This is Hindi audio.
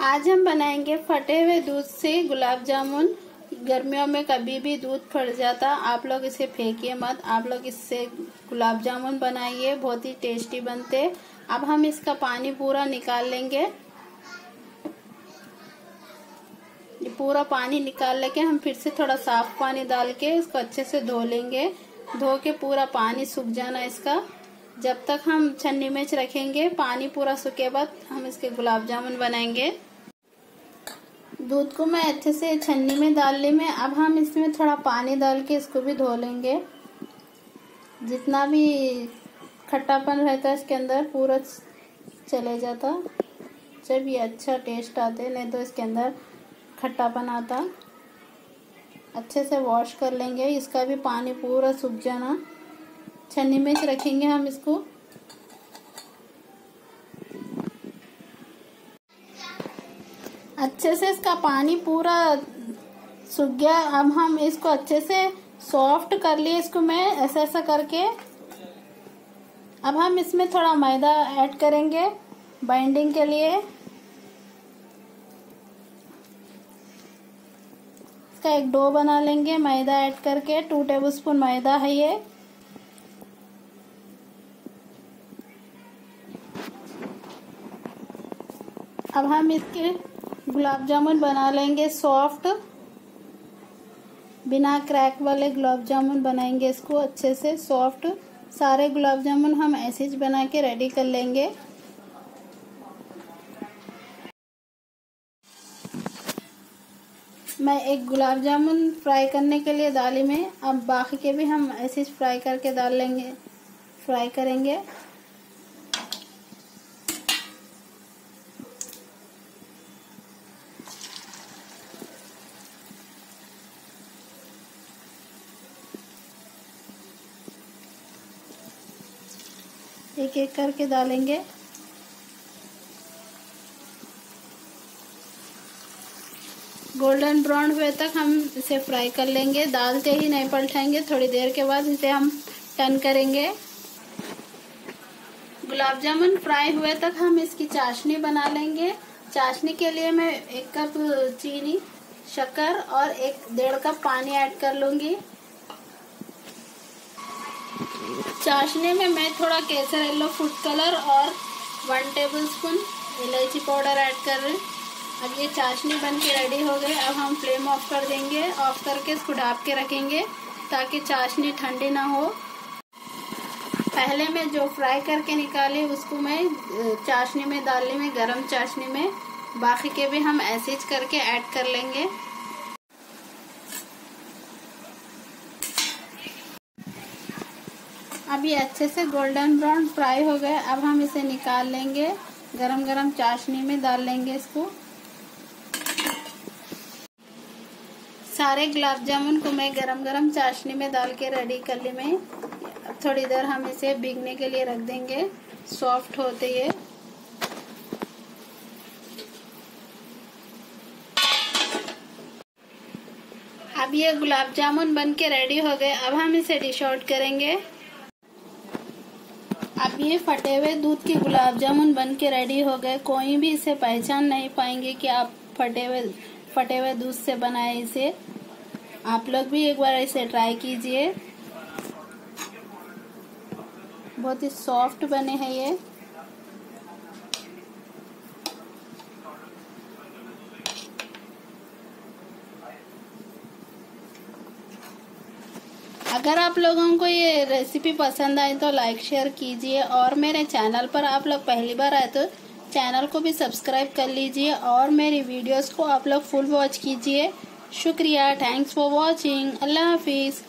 आज हम बनाएँगे फटे हुए दूध से गुलाब जामुन। गर्मियों में कभी भी दूध फट जाता, आप लोग इसे फेंकिए मत। आप लोग इससे गुलाब जामुन बनाइए, बहुत ही टेस्टी बनते। अब हम इसका पानी पूरा निकाल लेंगे। ये पूरा पानी निकाल लेके हम फिर से थोड़ा साफ़ पानी डाल के इसको अच्छे से धो लेंगे। धो के पूरा पानी सूख जाना इसका। जब तक हम छन्नी मिर्च रखेंगे, पानी पूरा सूखे बाद हम इसके गुलाब जामुन बनाएँगे। दूध को मैं अच्छे से छन्नी में डाल ली मैं। अब हम इसमें थोड़ा पानी डाल के इसको भी धो लेंगे। जितना भी खट्टापन रहता है इसके अंदर, पूरा चले जाता। जब ये अच्छा टेस्ट आते, नहीं तो इसके अंदर खट्टापन आता। अच्छे से वॉश कर लेंगे। इसका भी पानी पूरा सूख जाना। छन्नी में रखेंगे हम इसको। अच्छे से इसका पानी पूरा सूख गया। अब हम इसको अच्छे से सॉफ्ट कर लिए इसको मैं ऐसा ऐसा करके। अब हम इसमें थोड़ा मैदा ऐड करेंगे बाइंडिंग के लिए। इसका एक डो बना लेंगे मैदा ऐड करके। टू टेबल स्पून मैदा है ये। अब हम इसके गुलाब जामुन बना लेंगे सॉफ्ट। बिना क्रैक वाले गुलाब जामुन बनाएँगे इसको अच्छे से सॉफ्ट। सारे गुलाब जामुन हम ऐसे ही बना के रेडी कर लेंगे। मैं एक गुलाब जामुन फ्राई करने के लिए डाली में, अब बाकी के भी हम ऐसे फ्राई करके डाल लेंगे फ्राई करेंगे। एक एक करके डालेंगे। गोल्डन ब्राउन हुए तक हम इसे फ्राई कर लेंगे। डालते ही नहीं पलटाएँगे थोड़ी देर के बाद इसे हम टर्न करेंगे। गुलाब जामुन फ्राई हुए तक हम इसकी चाशनी बना लेंगे। चाशनी के लिए मैं एक कप चीनी, शक्कर और एक डेढ़ कप पानी ऐड कर लूँगी। चाशनी में मैं थोड़ा केसर येलो फ़ूड कलर और वन टेबल स्पून इलायची पाउडर ऐड कर रहे अब ये चाशनी बन के रेडी हो गई अब हम फ्लेम ऑफ़ कर देंगे। ऑफ़ करके इसको ढाप के रखेंगे ताकि चाशनी ठंडी ना हो। पहले मैं जो फ्राई करके निकाली, उसको मैं चाशनी में डाल ली मैं, गरम चाशनी में, बाकी के भी हम ऐसे करके ऐड कर लेंगे। अब ये अच्छे से गोल्डन ब्राउन फ्राई हो गए अब हम इसे निकाल लेंगे। गरम गरम चाशनी में डाल लेंगे इसको। सारे गुलाब जामुन को मैं गरम गरम चाशनी में डाल के रेडी कर ली मैं थोड़ी देर हम इसे भीगने के लिए रख देंगे। सॉफ्ट होते ये। अब ये गुलाब जामुन बन के रेडी हो गए। अब हम इसे डिश आउट करेंगे। ये फटे हुए दूध के गुलाब जामुन बन के रेडी हो गए। कोई भी इसे पहचान नहीं पाएँगे कि आप फटे हुए फटे हुए दूध से बनाए इसे। आप लोग भी एक बार इसे ट्राई कीजिए। बहुत ही सॉफ्ट बने हैं ये। अगर आप लोगों को ये रेसिपी पसंद आए तो लाइक शेयर कीजिए और मेरे चैनल पर आप लोग पहली बार आए तो चैनल को भी सब्सक्राइब कर लीजिए और मेरी वीडियोस को आप लोग फुल वॉच कीजिए। शुक्रिया थैंक्स फॉर वॉचिंग अल्लाह हाफिज़।